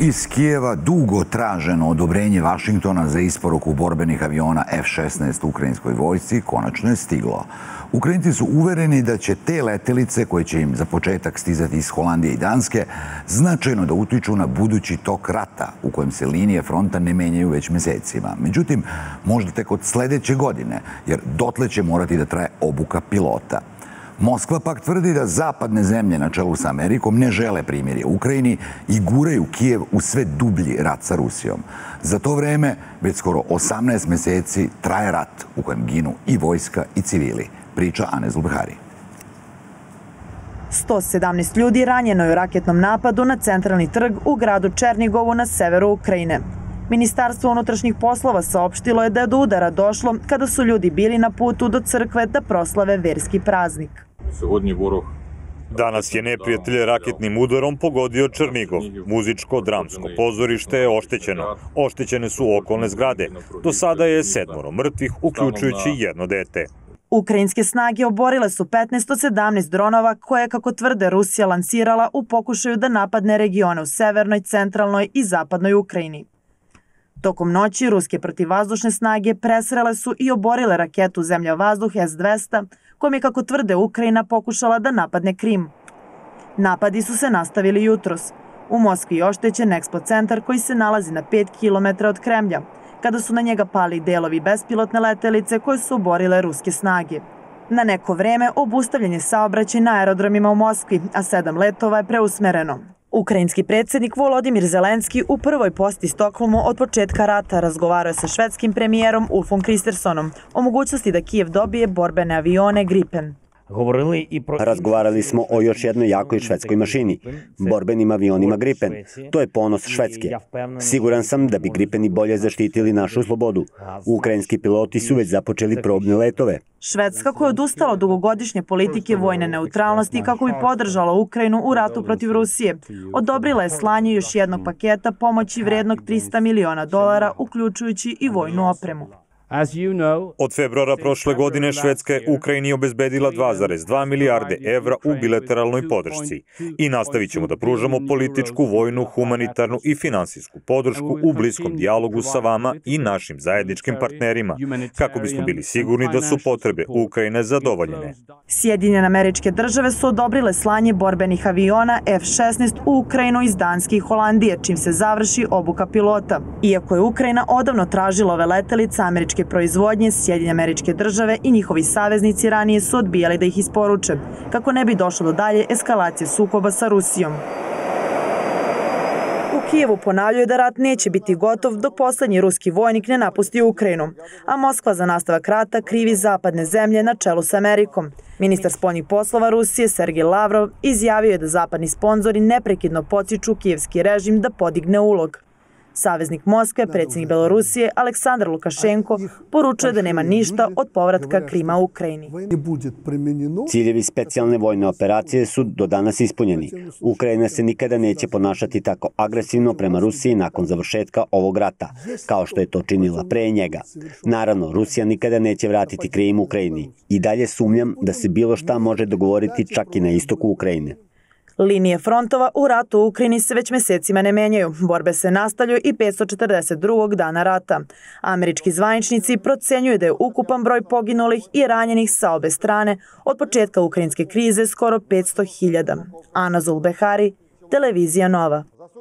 Iz Kijeva dugo traženo odobrenje Vašingtona za isporuku borbenih aviona F-16 ukrajinskoj vojsci konačno je stiglo. Ukrajinci su uvereni da će te letelice, koje će im za početak stizati iz Holandije i Danske, značajno da utiču na budući tok rata u kojem se linije fronta ne menjaju već mesecima. Međutim, možda tek od sledeće godine, jer dotle će morati da traje obuka pilota. Moskva pak tvrdi da zapadne zemlje na čelu sa Amerikom ne žele primirje u Ukrajini i guraju Kijev u sve dublji rat sa Rusijom. Za to vreme, već skoro 18 meseci, traje rat u kojem ginu i vojska i civili, priča Ane Zlubehari. 117 ljudi ranjeno je u raketnom napadu na centralni trg u gradu Černigovu na severu Ukrajine. Ministarstvo unutrašnjih poslova saopštilo je da je do udara došlo kada su ljudi bili na putu do crkve da proslave verski praznik. Сьогодні ворог Danas je neprijatelj raketnim udarom pogodio Črnigov. Muzičko dramsko pozorište je oštećeno. Oštećene su okolne zgrade. Do sada je sedmoro mrtvih, uključujući jedno dete. Ukrajinske snage oborile su 15 od 17 dronova koje, kako tvrde, Rusija lansirala u pokušaju da napadne regione u severnoj, centralnoj i zapadnoj Ukrajini. Tokom noći ruske protivvazdušne snage presrele su i oborile raketu zemlja-vazduh S-200, kom je, kako tvrde, Ukrajina pokušala da napadne Krim. Napadi su se nastavili jutros. U Moskvi je oštećen Expo centar koji se nalazi na 5 km od Kremlja, kada su na njega pali delovi bespilotne letelice koje su oborile ruske snage. Na neko vreme obustavljen je saobraćaj na aerodromima u Moskvi, a sedam letova je preusmereno. Ukrajinski predsednik Volodimir Zelenski u prvoj posti Stokholmu od početka rata razgovarao sa švedskim premijerom Ulfom Kristersonom o mogućnosti da Kijev dobije borbene avione Gripen. Razgovarali smo o još jednoj jakoj švedskoj mašini, borbenim avionima Gripen. To je ponos Švedske. Siguran sam da bi Gripeni bolje zaštitili našu slobodu. Ukrajinski piloti su već započeli probne letove. Švedska koja je odustala od dugogodišnje politike vojne neutralnosti kako bi podržala Ukrajinu u ratu protiv Rusije, odobrila je slanje još jednog paketa pomoći vrednog 300 miliona dolara, uključujući i vojnu opremu. Od februara prošle godine Švedska je Ukrajini obezbedila 2,2 milijarde evra u bilateralnoj podršci i nastavit ćemo da pružamo političku, vojnu, humanitarnu i finansijsku podršku u bliskom dijalogu sa vama i našim zajedničkim partnerima, kako bismo bili sigurni da su potrebe Ukrajine zadovoljene. Sjedinjene američke države su odobrile slanje borbenih aviona F-16 u Ukrajinu iz Danske i Holandije, čim se završi obuka pilota. Iako je Ukrajina odavno tražila ove letelice američke američke proizvodnje, Sjedinje američke države i njihovi saveznici ranije su odbijali da ih isporuče, kako ne bi došlo do dalje eskalacije sukoba sa Rusijom. U Kijevu ponavljaju da rat neće biti gotov dok poslednji ruski vojnik ne napusti Ukrajinu, a Moskva za nastavak rata krivi zapadne zemlje na čelu sa Amerikom. Ministar spoljnih poslova Rusije Sergej Lavrov izjavio je da zapadni sponzori neprekidno pociču kijevski režim da podigne ulog. Saveznik Moskve, predsjednik Belorusije Aleksandar Lukašenko poručuje da nema ništa od povratka Krima u Ukrajini. Ciljevi specijalne vojne operacije su do danas ispunjeni. Ukrajina se nikada neće ponašati tako agresivno prema Rusiji nakon završetka ovog rata, kao što je to činila pre njega. Naravno, Rusija nikada neće vratiti Krim Ukrajini. I dalje sumnjam da se bilo šta može dogovoriti čak i na istoku Ukrajine. Linije frontova u ratu u Ukrajini se već mesecima ne menjaju. Borbe se nastavljaju i 542. dana rata. Američki zvaničnici procenjuju da je ukupan broj poginulih i ranjenih sa obe strane od početka ukrajinske krize skoro 500.000. Ana Zulbehari, Televizija Nova.